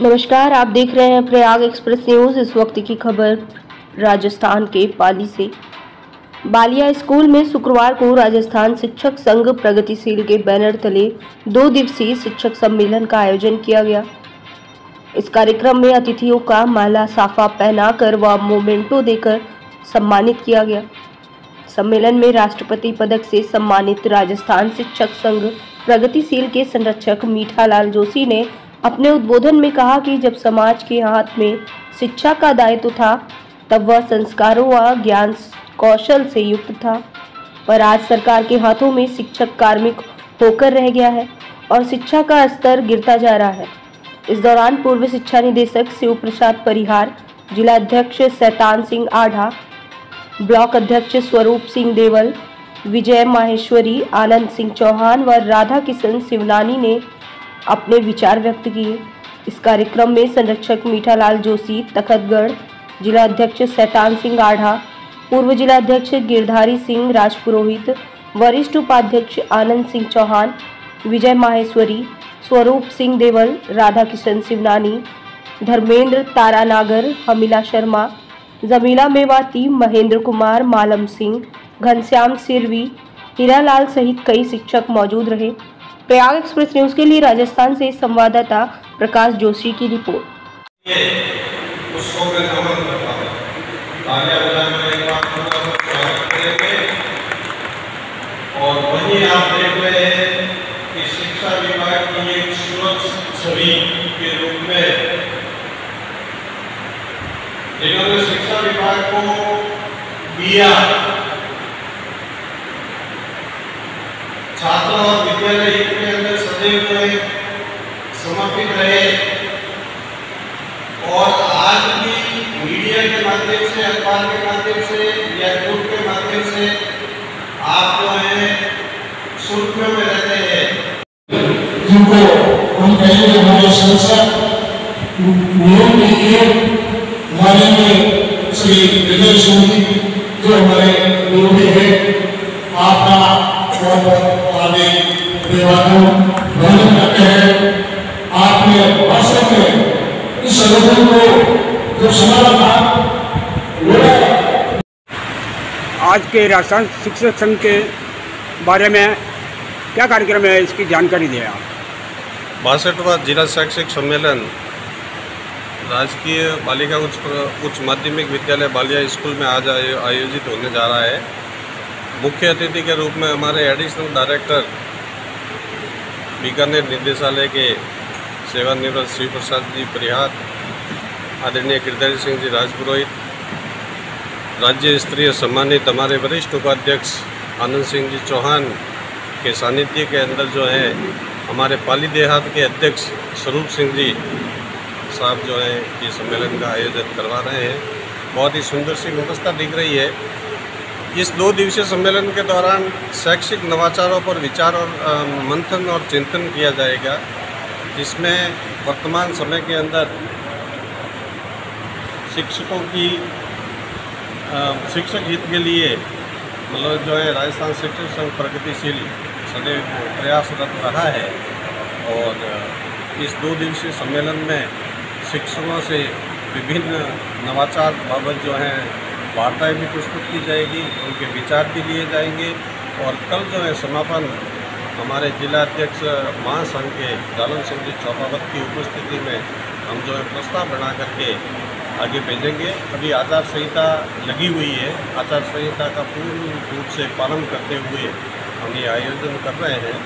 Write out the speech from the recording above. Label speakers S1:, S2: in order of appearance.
S1: नमस्कार, आप देख रहे हैं प्रयाग एक्सप्रेस न्यूज़। इस वक्त की खबर राजस्थान के पाली से। बालिया स्कूल में शुक्रवार को राजस्थान शिक्षक संघ प्रगतिशील के बैनर तले दो दिवसीय शिक्षक सम्मेलन का आयोजन किया गया। इस कार्यक्रम में अतिथियों का माला साफा पहनाकर व मोमेंटो देकर सम्मानित किया गया। सम्मेलन में राष्ट्रपति पदक से सम्मानित राजस्थान शिक्षक संघ प्रगतिशील के संरक्षक मीठालाल जोशी ने अपने उद्बोधन में कहा कि जब समाज के हाथ में शिक्षा का दायित्व था, तब वह संस्कारों व ज्ञान कौशल से युक्त था। पर आज सरकार के हाथों में शिक्षक, कार्मिक होकर रह गया है और शिक्षा का स्तर गिरता जा रहा है। इस दौरान पूर्व शिक्षा निदेशक शिव प्रसाद परिहार जिला अध्यक्ष सैतान सिंह आढ़ा, ब्लॉक अध्यक्ष स्वरूप सिंह देवल, विजय माहेश्वरी, आनंद सिंह चौहान व राधा किशन शिवलानी ने अपने विचार व्यक्त किए। इस कार्यक्रम में संरक्षक मीठालाल जोशी, तखतगढ़ जिला अध्यक्ष सैतान सिंह आढ़ा, पूर्व जिला अध्यक्ष गिरधारी सिंह राजपुरोहित, वरिष्ठ उपाध्यक्ष आनंद सिंह चौहान, विजय माहेश्वरी, स्वरूप सिंह देवल राधा किशन शिवनानी, धर्मेंद्र तारानागर, हमिला शर्मा, जमीला मेवाती, महेंद्र कुमार, मालम सिंह, घनश्याम सिरवी, हीरालाल सहित कई शिक्षक मौजूद रहे। प्रयाग एक्सप्रेस न्यूज़ के लिए राजस्थान से संवाददाता प्रकाश जोशी की रिपोर्ट।
S2: और वहीं आप देख रहे हैं कि शिक्षा विभाग की एक छवि के रूप में शिक्षा विभाग को दिया छात्र और विद्यालय हित के अंदर सदैव रहे समर्पित रहे। और आज भी मीडिया के माध्यम से, अखबार के माध्यम से या ग्रुप के माध्यम से आप जो है, सुर्खियों में रहते हैं।
S3: हम कहेंगे हमारे संसद नियम श्री विजय सिंह जी हमारे विरोधी है, आपका बहुत बहुत आगे अभिवादन वंदन करते हैं आपने वास्तव में इस संगठन को जो
S4: आज के राजस्थान शिक्षक संघ के बारे में क्या कार्यक्रम है, इसकी जानकारी दें आप।
S2: बासठवा जिला शैक्षिक सम्मेलन, राजकीय बालिका उच्च उच्च माध्यमिक विद्यालय बालिया स्कूल में आज आयोजित होने जा रहा है। मुख्य अतिथि के रूप में हमारे एडिशनल डायरेक्टर बीकानेर निदेशालय के सेवानिवृत्त श्री प्रसाद जी परिहार आदरणीय गिरधारी सिंह जी राजपुरोहित, राज्य स्तरीय सम्मानित हमारे वरिष्ठ उपाध्यक्ष आनंद सिंह जी चौहान के सानिध्य के अंदर जो है, हमारे पाली देहात के अध्यक्ष स्वरूप सिंह जी साहब जो है, ये सम्मेलन का आयोजन करवा रहे हैं। बहुत ही सुंदर सी व्यवस्था दिख रही है। इस दो दिवसीय सम्मेलन के दौरान शैक्षिक नवाचारों पर विचार और मंथन और चिंतन किया जाएगा, जिसमें वर्तमान समय के अंदर शिक्षकों की शिक्षक हित के लिए मतलब जो है राजस्थान शिक्षक संघ प्रगतिशील सदैव प्रयासरत रहा है और इस दो दिवसीय सम्मेलन में शिक्षकों से विभिन्न नवाचार बाबत जो है वार्ताएँ भी प्रस्तुत की जाएगी, उनके विचार भी लिए जाएँगे और कल जो है समापन हमारे जिला अध्यक्ष महासंघ के जालन सिंह जी चौपावत की उपस्थिति में हम जो है प्रस्ताव बना करके आगे भेजेंगे। अभी आचार संहिता लगी हुई है। आचार संहिता का पूर्ण रूप से पालन करते हुए हम ये आयोजन कर रहे हैं।